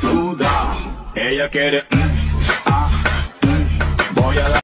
suda. Ella quiere. Mm, ah, mm, voy a dar.